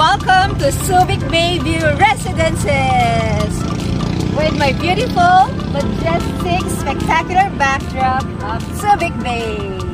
Welcome to Subic Bayview Residences with my beautiful, majestic, spectacular backdrop of Subic Bay.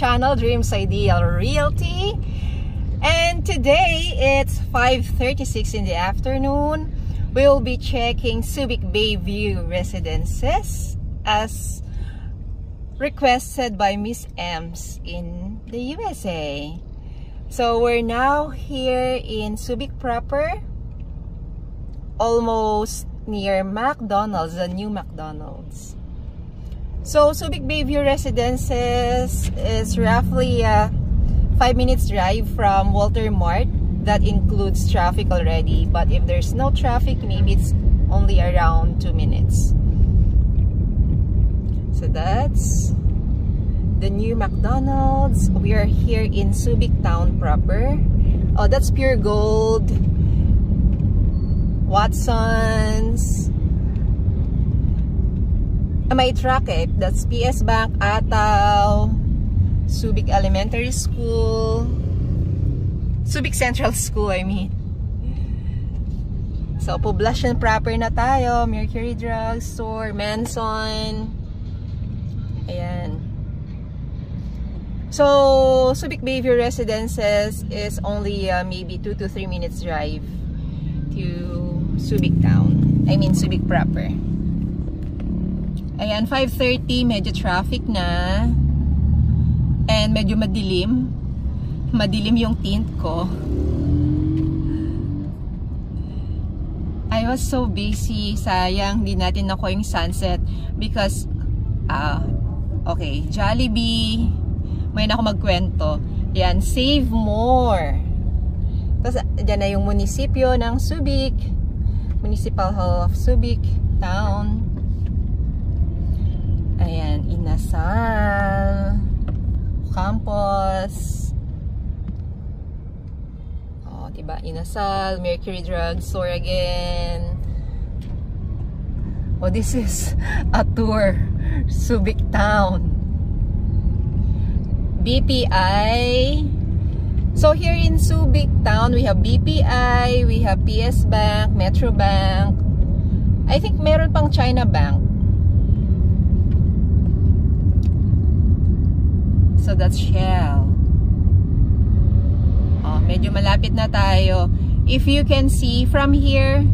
Channel Dreams Ideal Realty. And today it's 5.36 in the afternoon. We'll be checking Subic Bayview Residences as requested by Miss Ems in the USA. So we're now here in Subic proper, almost near McDonald's, the new McDonald's. So, Subic Bayview Residences is roughly a 5 minutes drive from Walter Mart. That includes traffic already. But if there's no traffic, maybe it's only around 2 minutes. So, that's the new McDonald's. We are here in Subic Town proper. Oh, that's Pure Gold. Watson's. May track eh. That's PS Bank, Ataw, Subic Elementary School, Subic Central School, I mean. So, poblasyon proper na tayo. Mercury Drug Store, Manson. Ayan. So, Subic Bayview Residences is only uh, maybe 2 to 3 minutes drive to Subic Town. I mean, Subic proper. Ayan, 5.30, medyo traffic na. And medyo madilim. Madilim yung tint ko. I was so busy. Sayang, hindi natin nakuha yung sunset. Because, ah, uh, okay, Jollibee. May na ako magkwento. Yan, save more. Tapos, dyan na yung munisipyo ng Subic. Municipal Hall of Subic Town. Ayan, Inasal. Campus. Oh, diba? Inasal, Mercury Drug Store again. Oh, this is a tour. Subic Town. BPI. So here in Subic Town, we have BPI, we have PS Bank, Metro Bank. I think meron pang China Bank. So that's Shell. Oh, medyo malapit na tayo. If you can see from here,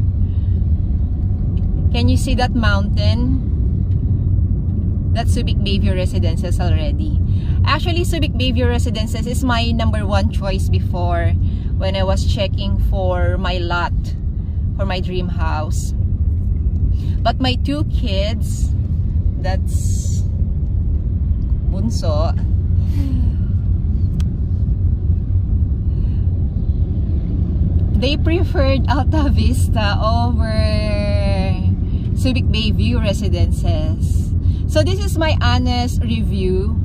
can you see that mountain? That's Subic Bayview Residences already. Actually, Subic Bayview Residences is my number one choice before when I was checking for my lot for my dream house. But my two kids, that's bunso, they preferred Alta Vista over Subic Bayview Residences. So this is my honest review.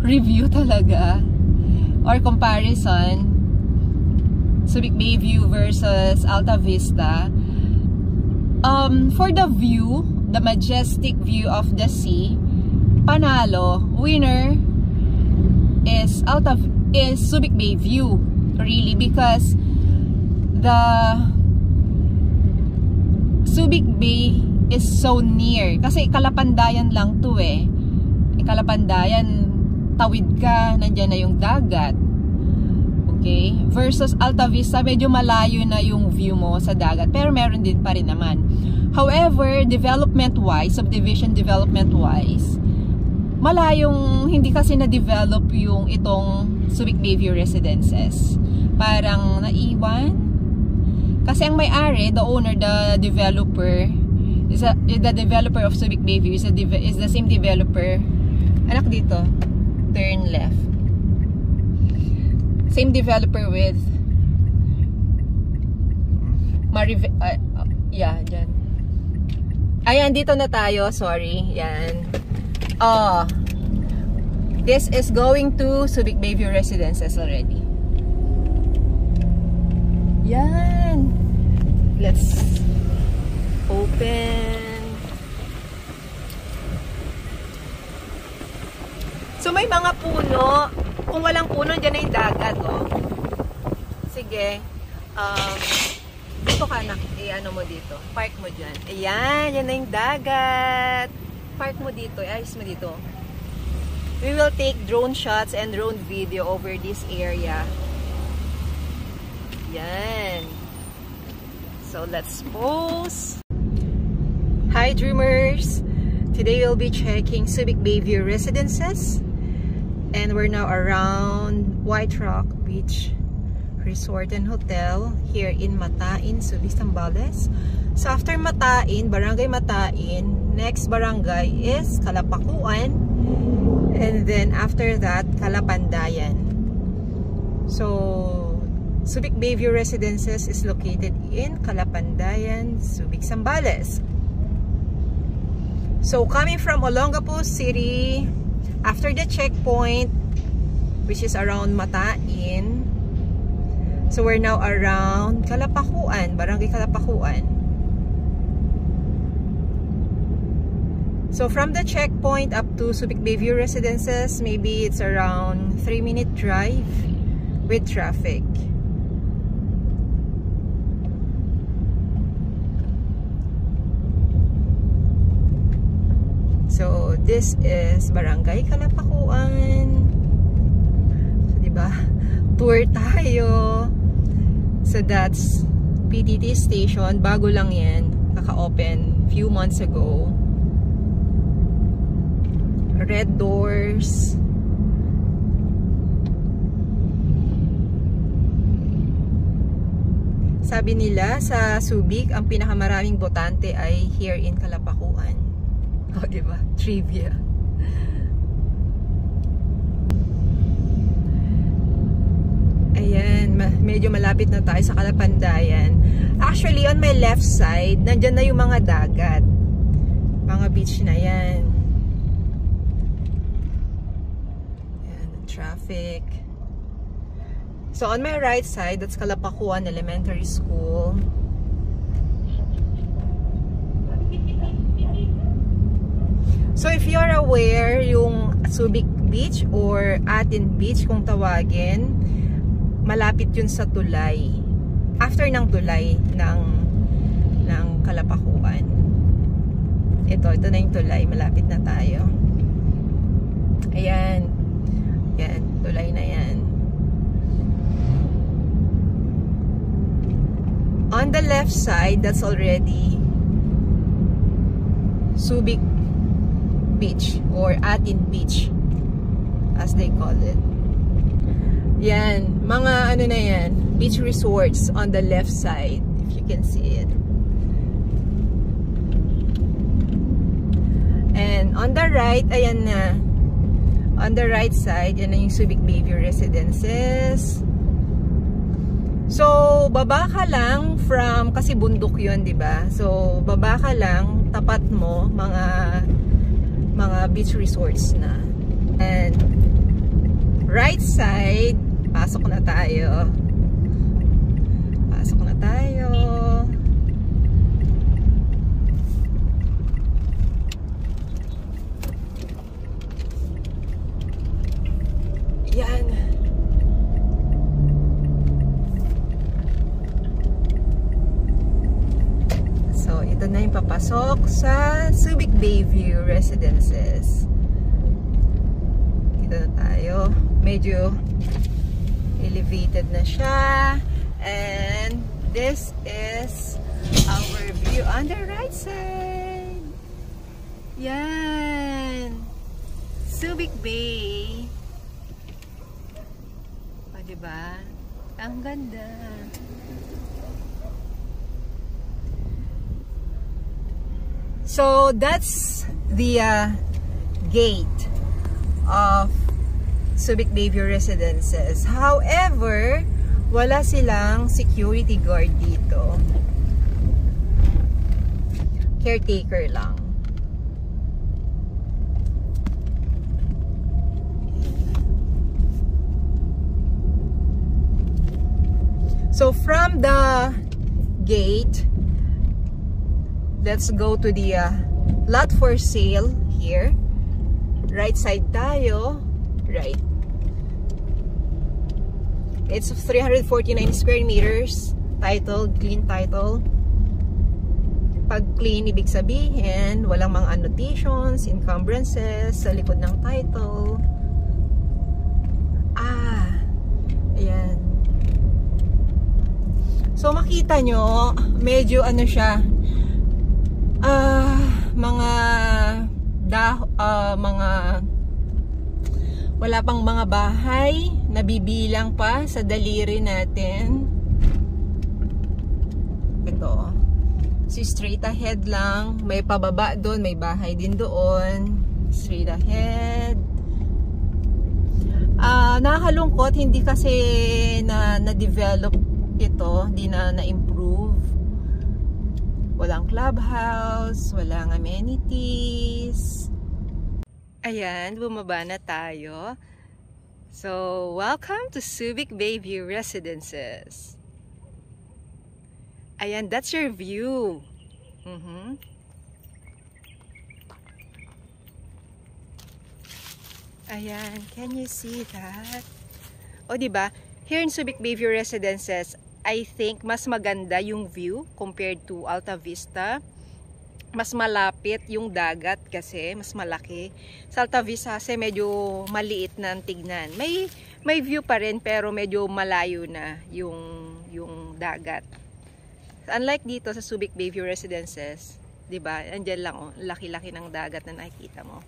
Review talaga. Or comparison. Subic Bayview versus Alta Vista. Um, for the view, the majestic view of the sea, panalo, winner, Alta is Subic Bay View really because the Subic Bay is so near. Kasi Kalapandayan lang to eh. Kalapandayan tawid ka nandyan na yung dagat. Okay? Versus Alta Vista medyo malayo na yung view mo sa dagat. Pero meron din pa rin naman. However development wise subdivision development wise malayong hindi kasi na-develop yung itong Subic Bayview Residences. Parang naiwan. Kasi ang may-ari, the owner, the developer, is a, the developer of Subic Bayview is, a, is the same developer. Anak dito, turn left. Same developer with Marive, uh, uh, yeah, dyan. Ayan, dito na tayo, sorry. Yan. Oh, this is going to Subic Bayview Residences already. Yan. Let's open. So may mga puno. Kung walang puno, dyan na yung dagat, oh. Sige. Um, dito ka na, i-ano mo dito. Park mo dyan. Ayan, yan na yung dagat park mo dito, ayos mo dito. We will take drone shots and drone video over this area. Yan. So, let's pose. Hi, dreamers! Today we'll be checking Subic Bayview Residences. And we're now around White Rock Beach Resort and Hotel here in Matain, Subic, Zambales. So, after Matain, Barangay Matain, next barangay is Kalapakuan and then after that Kalapandayan so Subic Bayview Residences is located in Kalapandayan, Subic, Zambales so coming from Olongapo City after the checkpoint which is around Matain so we're now around Kalapakuan, Barangay Kalapakuan So from the checkpoint up to Subic Bayview Residences, maybe it's around 3 minute drive with traffic. So this is Barangay Kalapakuan. So diba? Tour tayo. So that's PTT station. Bago lang yan. Kaka-open few months ago red doors sabi nila sa Subic ang pinakamaraming botante ay here in Kalapakuan o oh, diba trivia. Ayan medyo malapit na tayo sa Kalapandayan. Actually on my left side nandyan na yung mga dagat. Mga beach na yan. Traffic. So on my right side, that's Kalapakuan Elementary School. So if you're aware, yung Subic Beach or Atin Beach kung tawagin, malapit yun sa tulay. After ng tulay ng ng Kalapakuan. Ito, ito na yung tulay. Malapit na tayo. Ayan. Yan, tulay na yan. On the left side, that's already Subic Beach or Atin Beach as they call it. Yan, mga ano na yan, beach resorts on the left side, if you can see it. And on the right, ayan na, On the right side, yan na yung Subic Bayview Residences. So, baba ka lang from, kasi bundok yun, ba? So, baba ka lang, tapat mo, mga, mga beach resorts na. And, right side, pasok na tayo. Pasok na tayo. Yan. So, ito na yung papasok sa Subic Bayview Residences. Dito na tayo. Medyo elevated na siya. And this is our view on the right side. Yan. Subic Bay. O, diba? Ang ganda. So, that's the uh, gate of Subic Bayview Residences. However, wala silang security guard dito. Caretaker lang. So from the gate, let's go to the uh, lot for sale here. Right side tayo. Right. It's 349 square meters. Title, clean title. Pag clean, ibig sabihin, walang mga annotations, encumbrances sa likod ng title. Ah, ayan. So makita nyo, medyo ano siya, mga da, uh, mga wala pang mga bahay, nabibilang pa sa daliri natin. Ito. Si straight ahead lang, may pababa doon, may bahay din doon. Straight ahead. Ah, uh, nakakalungkot hindi kasi na na-develop ito, di na na-improve. Walang clubhouse, walang amenities. Ayan, bumaba na tayo. So, welcome to Subic Bayview Residences. Ayan, that's your view. Mm -hmm. Ayan, can you see that? O, ba? Here in Subic Bayview Residences, I think mas maganda yung view compared to Alta Vista. Mas malapit yung dagat kasi mas malaki. Sa Alta Vista kasi medyo maliit na ang tignan. May may view pa rin pero medyo malayo na yung yung dagat. Unlike dito sa Subic Bayview Residences, 'di ba? Andiyan lang oh, laki-laki ng dagat na nakikita mo.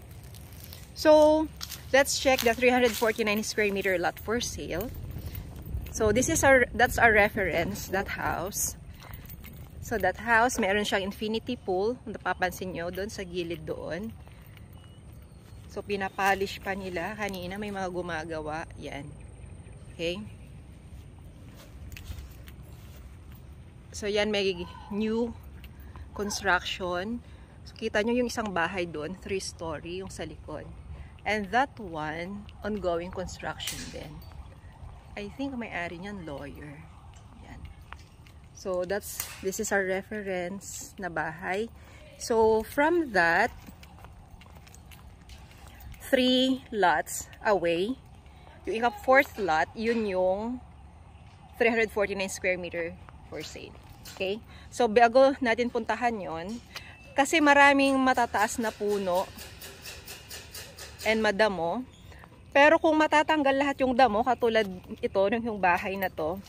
So, let's check the 349 square meter lot for sale. So this is our that's our reference that house. So that house, meron siyang infinity pool. Napapansin nyo doon sa gilid doon. So pinapolish pa nila kanina may mga gumagawa. Yan. Okay? So yan may new construction. So kita nyo yung isang bahay doon, three story yung sa likod. And that one, ongoing construction din. I think may-ari niyan lawyer. Yan. So that's this is our reference na bahay. So from that three lots away, yung ika fourth lot, yun yung 349 square meter for sale. Okay? So bago natin puntahan yon kasi maraming matataas na puno and madamo, pero kung matatanggal lahat yung damo, katulad ito, yung bahay na to,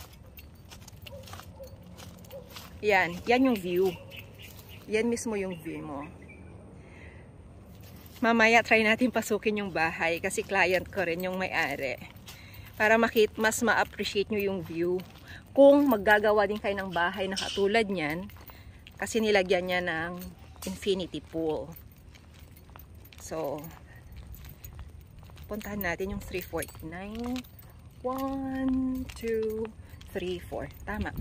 yan, yan yung view. Yan mismo yung view mo. Mamaya try natin pasukin yung bahay kasi client ko rin yung may-ari. Para makit mas ma-appreciate nyo yung view. Kung maggagawa din kayo ng bahay na katulad niyan, kasi nilagyan niya ng infinity pool. So, puntahan natin yung 349. 1, 2, 3, 4. Tama.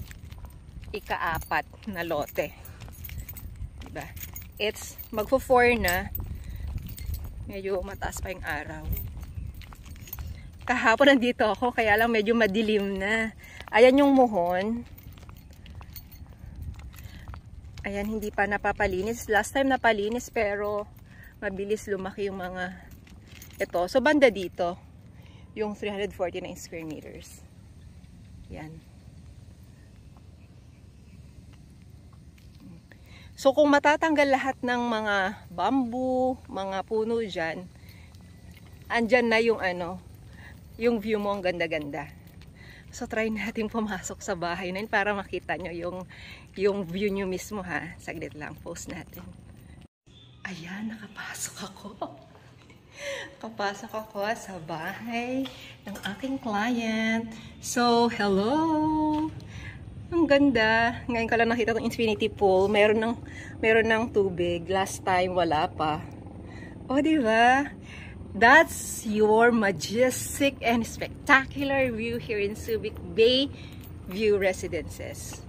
Ika-apat na lote. Diba? It's magfo 4 na. Medyo mataas pa yung araw. Kahapon nandito ako, kaya lang medyo madilim na. Ayan yung muhon. Ayan, hindi pa napapalinis. Last time napalinis, pero mabilis lumaki yung mga ito. So, banda dito. yung 349 square meters. Yan. So kung matatanggal lahat ng mga bamboo, mga puno dyan, andyan na yung ano, yung view mo ang ganda-ganda. So try natin pumasok sa bahay na yun para makita nyo yung, yung view nyo mismo ha. Saglit lang, post natin. Ayan, nakapasok ako. Kapasok ako sa bahay ng aking client. So, hello! Ang ganda. Ngayon ko lang nakita itong infinity pool. Meron ng, meron ng tubig. Last time, wala pa. O, oh, di? That's your majestic and spectacular view here in Subic Bay View Residences.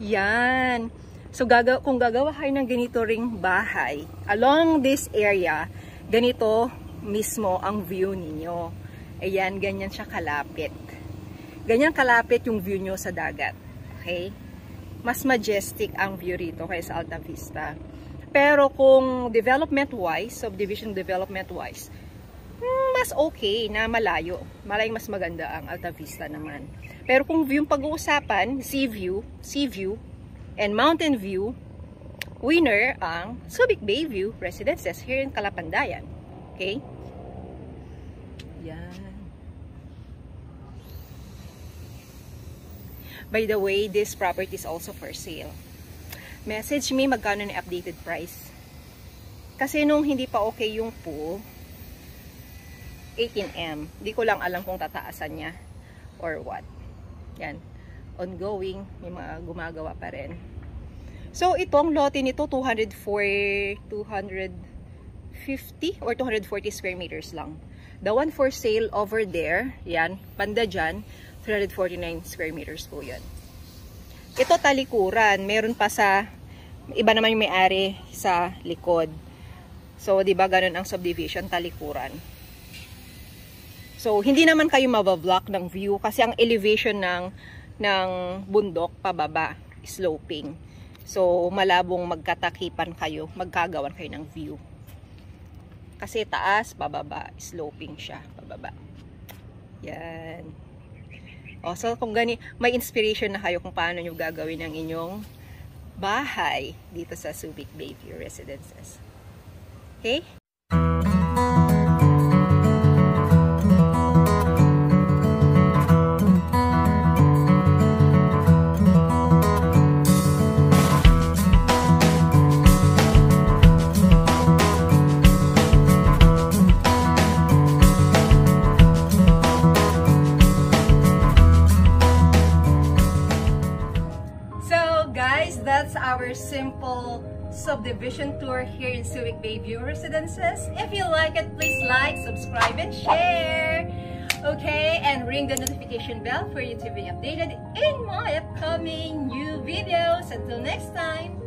Yan. So, gaga kung gagawa kayo ng ganito ring bahay, along this area, ganito mismo ang view ninyo. Ayan, ganyan siya kalapit. Ganyan kalapit yung view nyo sa dagat. Okay? Mas majestic ang view rito kaysa Alta Vista. Pero kung development-wise, subdivision development-wise, hmm, mas okay na malayo. Malayong mas maganda ang Alta Vista naman. Pero kung view yung pag-uusapan, sea view, sea view, and mountain view, winner ang Subic Bay View Residences here in Calapandayan. Okay? Yan. By the way, this property is also for sale. Message me magkano ni updated price. Kasi nung hindi pa okay yung pool, 18M. Hindi ko lang alam kung tataasan niya or what. Yan. Ongoing. May mga gumagawa pa rin. So, itong lote nito, 204, 250 or 240 square meters lang. The one for sale over there, yan, banda dyan, 349 square meters po yan. Ito talikuran, meron pa sa, iba naman yung may-ari sa likod. So, di ba ganun ang subdivision, talikuran. So, hindi naman kayo mabablock ng view kasi ang elevation ng, ng bundok pababa, sloping. So, malabong magkatakipan kayo, magkagawan kayo ng view. Kasi taas, bababa, sloping siya, bababa. Yan. O, so kung gani, may inspiration na kayo kung paano nyo gagawin ang inyong bahay dito sa Subic Bayview Residences. Okay? Our simple subdivision tour here in Subic Bayview Residences. If you like it, please like, subscribe, and share. Okay, and ring the notification bell for you to be updated in my upcoming new videos. Until next time,